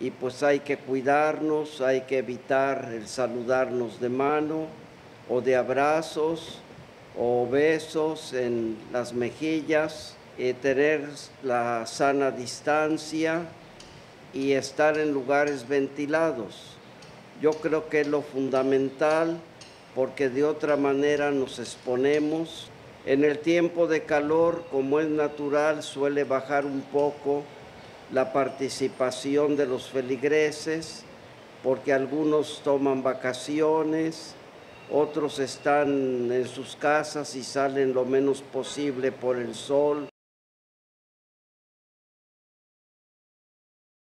y pues hay que cuidarnos, hay que evitar el saludarnos de mano o de abrazos o besos en las mejillas, eh, tener la sana distancia y estar en lugares ventilados. Yo creo que es lo fundamental porque de otra manera nos exponemos. En el tiempo de calor, como es natural, suele bajar un poco la participación de los feligreses, porque algunos toman vacaciones, otros están en sus casas y salen lo menos posible por el sol